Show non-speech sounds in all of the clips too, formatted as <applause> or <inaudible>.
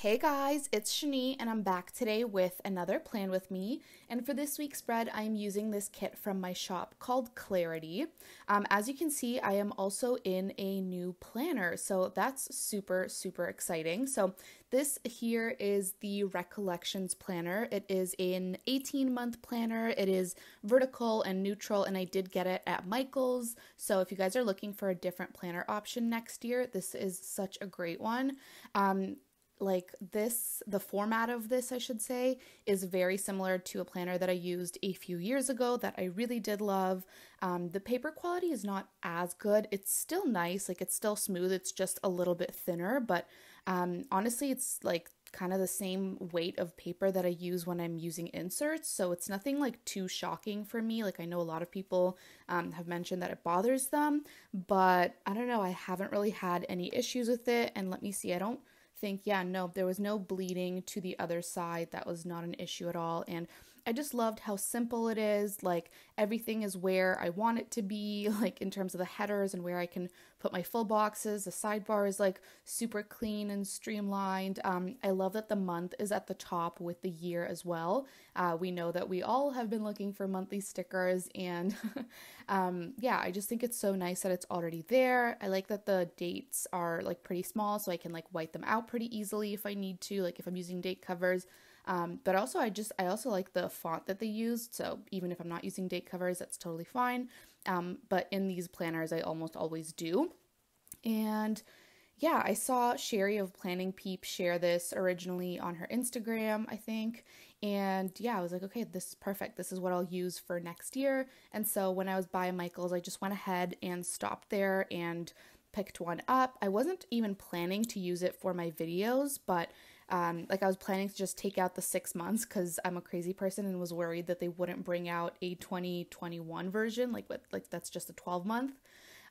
Hey guys, it's Shany and I'm back today with another plan with me. And for this week's spread, I'm using this kit from my shop called Clarity. Um, as you can see, I am also in a new planner, so that's super, super exciting. So this here is the Recollections planner. It is an 18 month planner. It is vertical and neutral, and I did get it at Michael's. So if you guys are looking for a different planner option next year, this is such a great one. Um, like this the format of this i should say is very similar to a planner that i used a few years ago that i really did love. Um, the paper quality is not as good. It's still nice like it's still smooth. It's just a little bit thinner but um, honestly it's like kind of the same weight of paper that i use when i'm using inserts. So it's nothing like too shocking for me. Like i know a lot of people um, have mentioned that it bothers them but i don't know. I haven't really had any issues with it. And let me see i don't think, yeah, no, there was no bleeding to the other side. That was not an issue at all. And I just loved how simple it is. Like everything is where I want it to be, <laughs> like in terms of the headers and where I can put my full boxes. The sidebar is like super clean and streamlined. Um, I love that the month is at the top with the year as well. Uh, we know that we all have been looking for monthly stickers, and <laughs> um, yeah, I just think it's so nice that it's already there. I like that the dates are like pretty small, so I can like white them out pretty easily if I need to, like if I'm using date covers. Um, but also, I just I also like the font that they used. So even if I'm not using date covers, that's totally fine. Um, but in these planners, I almost always do. And yeah, I saw Sherry of Planning Peep share this originally on her Instagram, I think. And yeah, I was like, okay, this is perfect. This is what I'll use for next year. And so when I was by Michael's, I just went ahead and stopped there and picked one up. I wasn't even planning to use it for my videos, but um, like I was planning to just take out the six months because I'm a crazy person and was worried that they wouldn't bring out a 2021 version, like what like that's just a 12 month.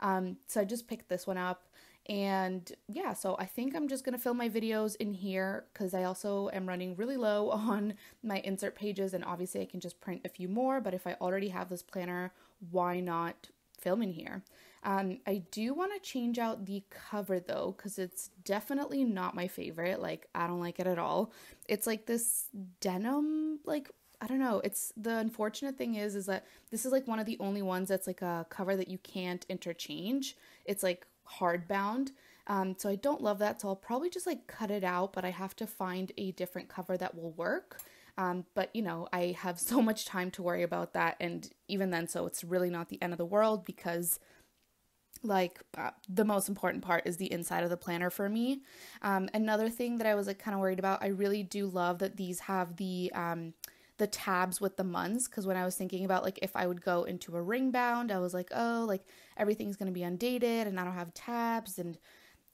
Um, so I just picked this one up. And yeah, so I think I'm just gonna film my videos in here because I also am running really low <laughs> on my insert pages, and obviously I can just print a few more. But if I already have this planner, why not film in here? Um, I do want to change out the cover though, because it's definitely not my favorite. Like, I don't like it at all. It's like this denim, like, I don't know. It's the unfortunate thing is, is that this is like one of the only ones that's like a cover that you can't interchange. It's like hardbound. Um, so I don't love that. So I'll probably just like cut it out, but I have to find a different cover that will work. Um, but you know, I have <laughs> so much time to worry about that. And even then, so it's really not the end of the world because like uh, the most important part is the inside of the planner for me. Um, another thing that I was like kind of worried about, I really do love that these have the um, the tabs with the months because when I was thinking about like if I would go into a ring bound, I was like, oh, like everything's gonna be undated and I don't have tabs and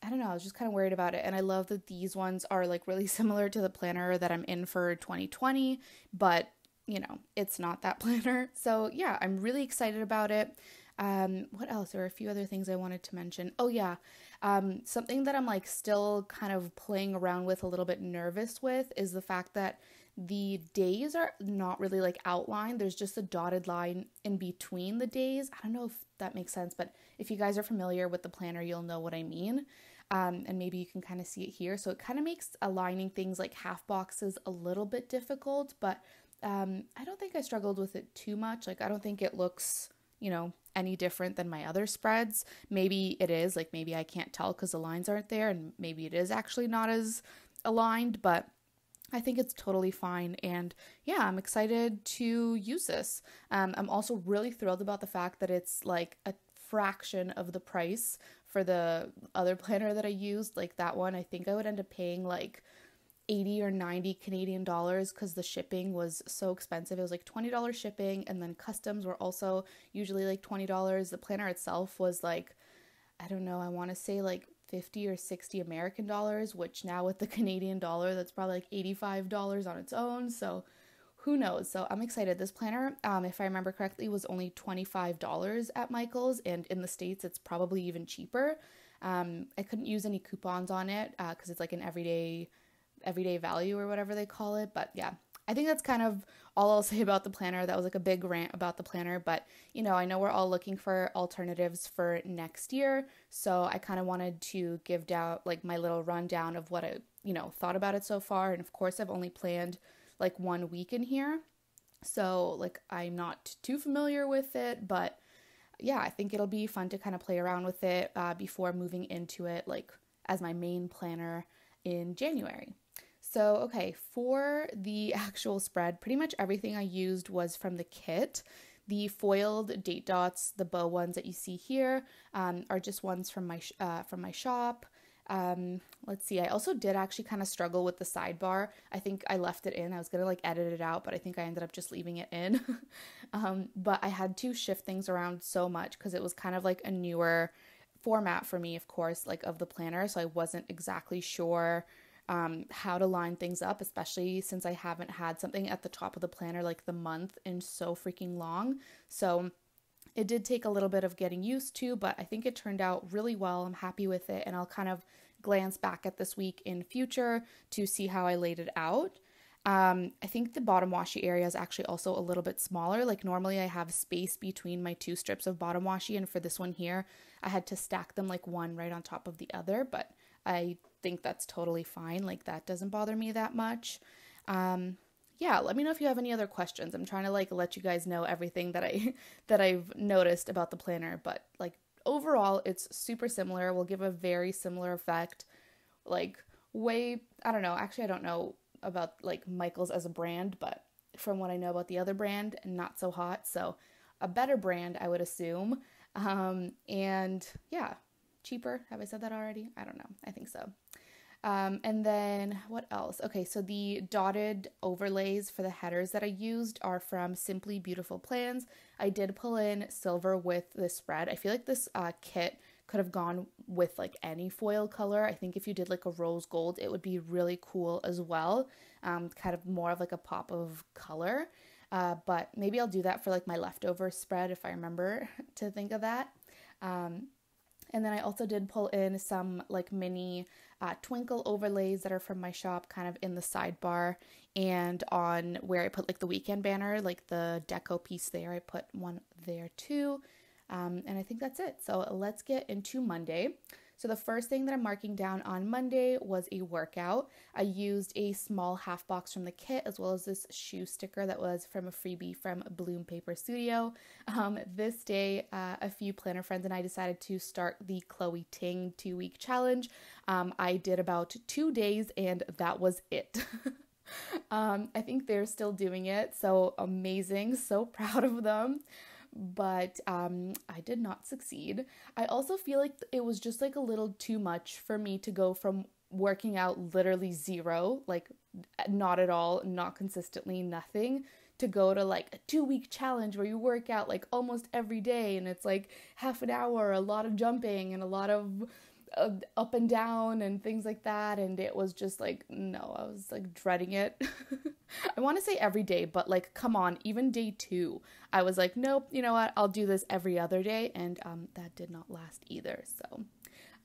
I don't know, I was just kind of worried about it. And I love that these ones are like really <laughs> similar to the planner that I'm in for 2020, but you know, it's not that <laughs> planner. So yeah, I'm really excited about it. Um, what else? There are a few other things I wanted to mention. Oh, yeah. Um, something that I'm like still kind of playing around with a little bit nervous with is the fact that the days are not really like outlined. There's just a dotted line in between the days. I don't know if that makes sense, but if you guys are familiar with the planner, you'll know what I mean. Um, and maybe you can kind of see it here. So it kind of makes aligning things like half boxes a little bit difficult, but um, I don't think I struggled with it too much. Like, I don't think it looks, you know, any different than my other spreads. Maybe it is, like maybe I can't tell because the lines aren't there, and maybe it is actually not as aligned, but I think it's totally fine. And yeah, I'm excited to use this. Um, I'm also really thrilled about the fact that it's like a fraction of the price for the other <laughs> planner that I used. Like that one, I think I would end up paying like 80 or 90 Canadian dollars because the shipping was so expensive. It was like $20 shipping, and then customs were also usually like $20. The planner itself was like, I don't know, I want to say like 50 or 60 American dollars, which now with the <laughs> Canadian dollar, that's probably like $85 on its own. So who knows? So I'm excited. This planner, um, if I remember correctly, was only $25 at Michael's, and in the States, it's probably even cheaper. Um, I couldn't use any coupons on it because uh, it's like an everyday everyday value or whatever they call it. But yeah, I think that's kind of all I'll <laughs> say about the planner. That was like a big rant about the planner, but you know, I know we're all looking for alternatives for next year. So I kind of wanted to give down like my little rundown of what I, you know, thought about it so far. And of course, I've only planned like one week in here. So like I'm not too familiar with it, but yeah, I think it'll be fun to kind of play around with it uh, before moving into it like as my main planner in January. So, okay, for the <laughs> actual spread, pretty much everything I used was from the kit. The foiled date dots, the bow ones that you see here, um, are just ones from my uh, from my shop. Um, let's see. I also did actually kind of struggle with the sidebar. I think I left it in. I was gonna like edit it out, but I think I ended up just leaving it in. <laughs> um, but I had to shift things around so much because it was kind of like a newer format for me, of course, like of the planner. So I wasn't exactly sure um, how to line things up, especially since I haven't had something at the top of the planner like the month in so freaking long. So it did take a little bit of getting used to, but I think it turned out really well. I'm happy with it, and I'll kind of glance back at this week in future to see how I laid it out. Um, I think the bottom washi area is actually also a little bit smaller. Like normally I have space between my two strips of bottom washi, and for this one here, I had to stack them like one right on top of the other, but I think that's totally fine. Like that doesn't bother me that much. Um, yeah, let me know if you have any other questions. I'm trying to like let you guys know everything that I <laughs> that I've noticed about the planner, but like overall it's super similar. Will give a very similar effect. Like way I don't know, actually I don't know about like Michaels as a brand, but from what I know about the other brand, not so hot. So a better brand, I would assume. Um, and yeah, cheaper. Have I said that already? I don't know. I think so. Um, and then what else? Okay, so the dotted overlays for the headers that I used are from Simply Beautiful Plans. I did pull in silver with this spread. I feel like this uh, kit could have gone with like any foil color. I think if you did like a rose gold, it would be really cool as well. Um, kind of more of like a pop of color. Uh, but maybe I'll do that for like my leftover spread if I remember <laughs> to think of that. Um, and then I also did pull in some like mini uh, twinkle overlays that are from my shop, kind of in the sidebar and on where I put like the weekend banner, like the deco piece there. I put one there too. Um, and I think that's it. So let's get into Monday. So the first thing that I'm marking down on Monday was a workout. I used a small half box from the kit as well as this shoe sticker that was from a freebie from Bloom Paper Studio. Um, this day, uh, a few planner friends and I decided to start the Chloe Ting two week challenge. Um, I did about two days and that was it. <laughs> um, I think they're still doing it, so amazing, so <laughs> proud of them but um, I did not succeed. I also feel like it was just like a little too much for me to go from working out literally zero, like not at all, not consistently, nothing, to go to like a two week challenge where you work out like almost every day and it's like half an hour, a lot of jumping and a lot of up and down and things like that and it was just like no i was like dreading it. <laughs> I want to say every day but like come on even day two i was like nope you know what i'll do this every other day and um, that did not last either so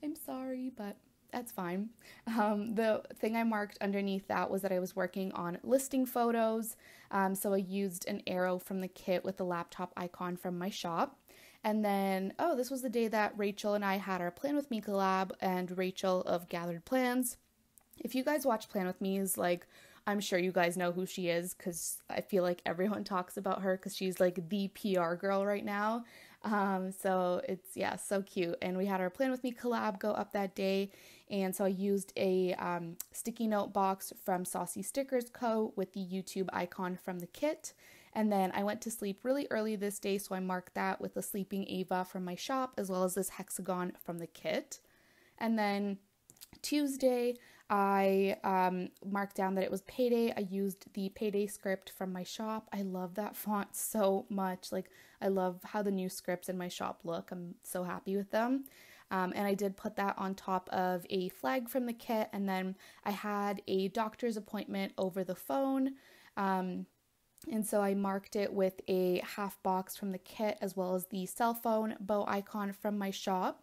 i'm sorry but that's fine. Um, the thing i marked underneath that was that i was working on listing photos um, so i used an arrow from the kit with the laptop icon from my shop and then, oh, this was the day that Rachel and I had our Plan With Me collab, and Rachel of Gathered Plans. If you guys watch Plan With Me's, like, I'm sure you guys know who she is because I feel like everyone <laughs> talks about her because she's like the PR girl right now. Um, so it's yeah, so cute. And we had our Plan With Me collab go up that day. And so I used a um, sticky note box from Saucy Stickers Co. with the YouTube icon from the kit. And then I went to sleep really early this day, so I marked that with a sleeping Ava from my shop as well as this hexagon from the kit. And then Tuesday, I um, marked down that it was payday. I used the payday script from my shop. I love that font so much. Like, I love how the new scripts in my shop look. I'm so happy with them. Um, and I did put that on top of a flag from the kit. And then I had a doctor's appointment over the phone. Um, and so I marked it with a half box from the kit as well as the cell phone bow icon from my shop.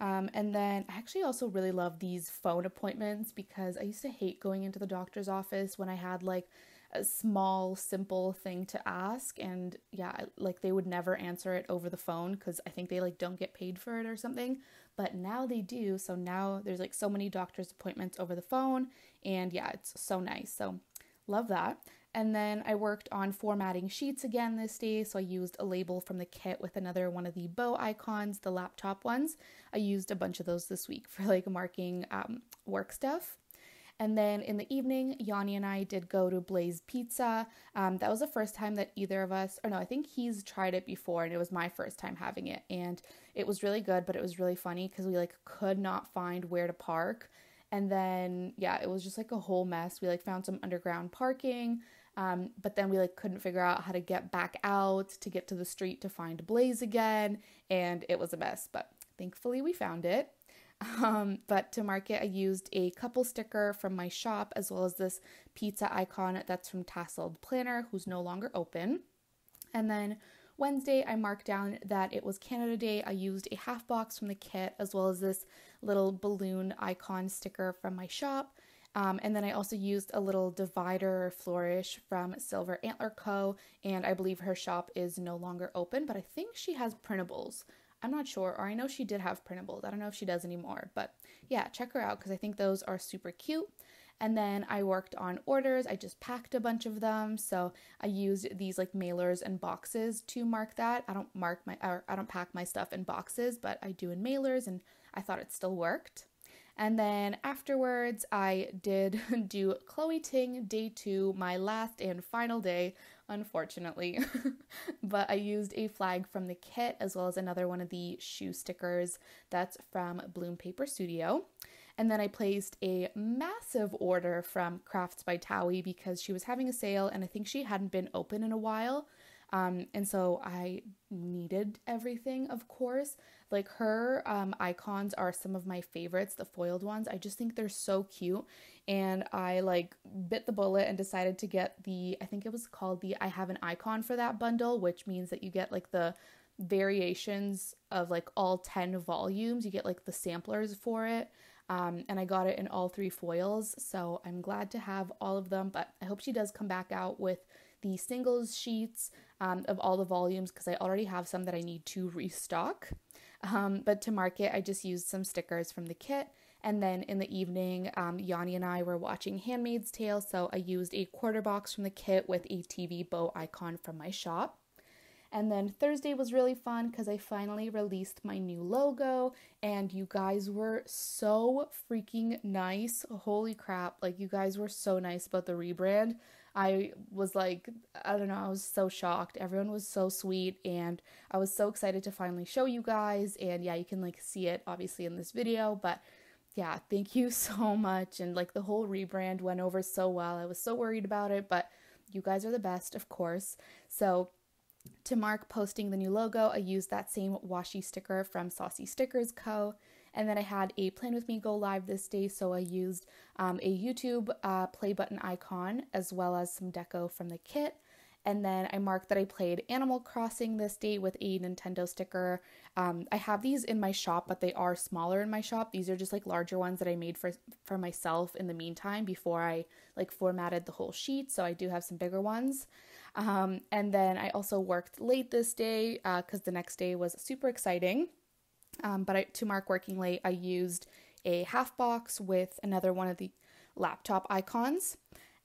Um, and then I actually also really love these phone appointments because I used to hate going into the doctor's office when I had like a small, simple thing to ask. And yeah, like they would never answer it over the phone because I think they like don't get paid for it or something. But now they do. So now there's like so many doctor's appointments over the phone. And yeah, it's so nice. So love that. And then I worked on formatting sheets again this day. So I used a label from the kit with another one of the bow icons, the laptop ones. I used a bunch of those this week <laughs> for like marking um, work stuff. And then in the evening, Yanni and I did go to Blaze Pizza. Um, that was the first time that either of us, or no, I think he's tried it before, and it was my first time having it. And it was really good, but it was really funny because we like could not find where to park. And then, yeah, it was just like a whole mess. We like found some underground parking. Um, but then we like couldn't figure out how to get back out to get to the street to find Blaze again, and it was a mess. But thankfully, we found it. Um, but to mark it, I used a couple sticker from my shop as well as this pizza icon that's from Tasseled Planner, who's no longer open. And then Wednesday, I marked down that it was Canada Day. I used a half box from the kit as well as this little balloon icon sticker from my shop. Um, and then I also used a little divider flourish from Silver Antler Co. And I believe her shop is no longer open, but I think she has printables. I'm not sure, or I know she did have printables. I don't know if she does anymore, but yeah, check her out because I think those are super cute. And then I worked on orders. I just packed a bunch of them. So I used these like mailers and boxes to mark that. I don't mark my or I don't pack my stuff in boxes, but I do in mailers and I thought it still worked. And then afterwards, I did <laughs> do Chloe Ting day two, my last and final day unfortunately. <laughs> but I used a flag from the kit as well as another one of the shoe stickers that's from Bloom Paper Studio. And then I placed a massive order from Crafts by Towie because she was having a sale and I think she hadn't been open in a while. Um, and so I needed everything, of course. Like her um, icons are some of my favorites, the foiled ones. I just think they're so cute. And I like bit the bullet and decided to get the, I think it was called the I have an icon for that bundle, which means that you get like the variations of like all 10 volumes. You get like the samplers for it. Um, and I got it in all three foils. So I'm glad to have all of them, but I hope she does come back out with the singles sheets um, of all the volumes because I already have some that I need to restock. Um, but to market, I just used some stickers from the kit. And then in the evening, um, Yanni and I were watching Handmaid's Tale, so I used a quarter box from the kit with a TV bow icon from my shop. And then Thursday was really fun because I finally released my new logo, and you guys were so freaking nice. Holy crap! Like, you guys were so nice about the rebrand. I was like, I don't know, I was so shocked. Everyone was so sweet, and I was so excited to finally show you guys. And yeah, you can like see it obviously in this video, but yeah, thank you <laughs> so much. And like the whole rebrand went over so well. I was so worried about it, but you guys are the best, of course. So to mark posting the new logo, I used that same washi sticker from Saucy Stickers Co. And then I had a Plan With Me go live this day, so I used um, a YouTube uh, play button icon as well as some deco from the kit. And then I marked that I played Animal Crossing this day with a Nintendo sticker. Um, I have these in my shop, but they are smaller in my shop. These are just like larger ones that I made for for myself in the meantime before I like formatted the whole sheet. So I do have some bigger ones. Um, and then I also worked late this day because uh, the next day was super exciting. Um, but I, to mark working late, I used a half box with another one of the laptop icons.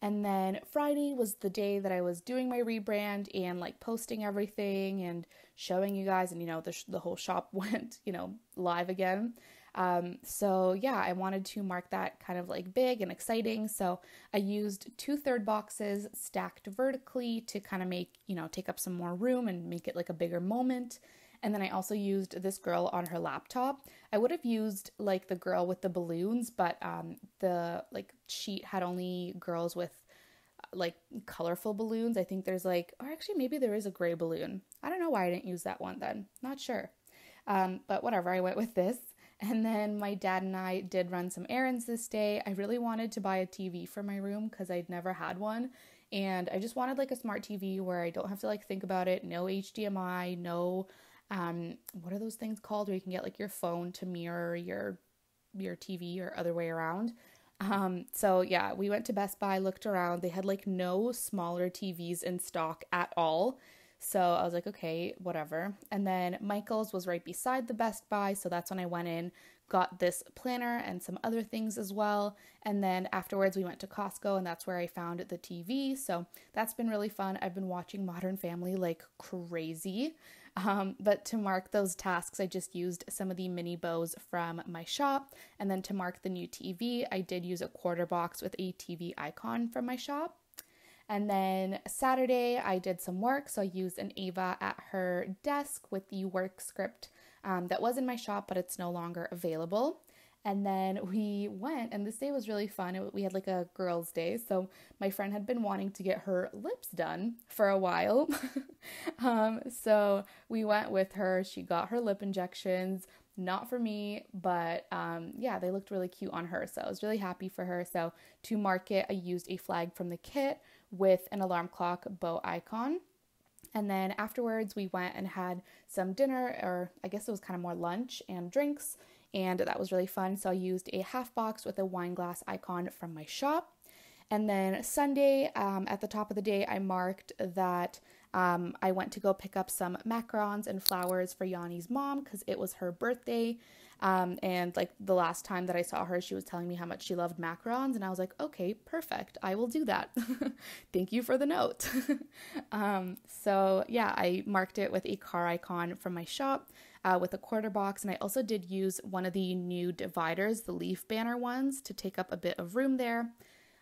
And then Friday was the day that I was doing my rebrand and like posting everything and showing you guys, and you know, the, sh- the whole shop <laughs> went, you know, live again. Um, so yeah, I wanted to mark that kind of like big and exciting. So I used two third boxes stacked vertically to kind of make, you know, take up some more room and make it like a bigger moment. And then I also used this girl on her laptop. I would have used like the girl with the balloons, but um, the like sheet had only girls with like colorful balloons. I think there's like, or actually maybe there is a gray balloon. I don't know why I didn't use that one then. Not sure. Um, but whatever, I went with this. And then my dad and I did run some errands this day. I really wanted to buy a TV for my room because I'd never had one. And I just wanted like a smart TV where I don't have to like think about it. No HDMI, no um, what are those things called where you can get like your phone to mirror your your TV or other way around. Um, so yeah, we went to Best Buy, looked around. They had like no smaller TVs in stock at all. So I was like, okay, whatever. And then Michael's was right beside the Best Buy. So that's when I went in, got this planner and some other things as well. And then afterwards, we went to Costco, and that's where I found the TV. So that's been really fun. I've been watching Modern Family like crazy. Um, but to mark those tasks, I just used some of the mini bows from my shop. And then to mark the new TV, I did use a quarter box with a TV icon from my shop. And then Saturday, I did some work. So I used an Ava at her desk with the work script um, that was in my shop, but it's no longer available. And then we went, and this day was really fun. We had like a girls' day. So my friend had been wanting to get her lips done for a while. <laughs> um, so we went with her. She got her lip injections. Not for me, but um, yeah, they looked really cute on her. So I was really happy for her. So to mark it, I used a flag from the kit with an alarm clock bow icon. And then afterwards, we went and had some dinner, or I guess it was kind of more lunch and drinks and that was really fun. So I used a half box with a wine glass icon from my shop. And then Sunday, um, at the top of the day, I marked that um, I went to go pick up some macarons and flowers for Yanni's mom because it was her birthday. Um, and like the last time that I saw her, she was telling me how much she loved macarons, and I was like, okay, perfect, I will do that. <laughs> Thank you for the note. <laughs> um, so yeah, I marked it with a car icon from my shop uh, with a quarter box, and I also did use one of the new dividers, the leaf banner ones, to take up a bit of room there.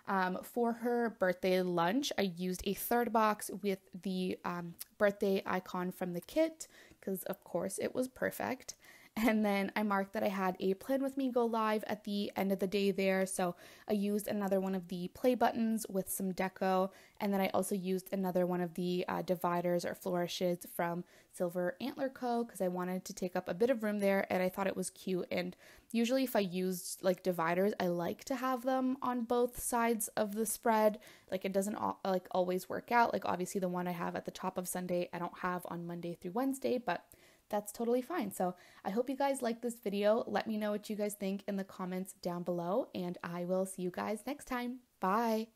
Um, for her birthday lunch, I used a third box with the um, birthday icon from the kit because, of course, it was perfect. And then I marked that I had a plan with me go live at the end of the day there. So I used another one of the play buttons with some deco. And then I also used another one of the uh, dividers or flourishes from Silver Antler Co. because I wanted to take up a bit of room there and I thought it was cute. And usually, if I used like dividers, I like to have them on both sides of the spread. Like it doesn't like always work out. Like obviously, the one I have at the top of Sunday, I don't have on Monday through Wednesday, but that's totally fine. So I hope you guys like this video. Let me know what you guys think in the comments down below, and I will see you guys next time. Bye.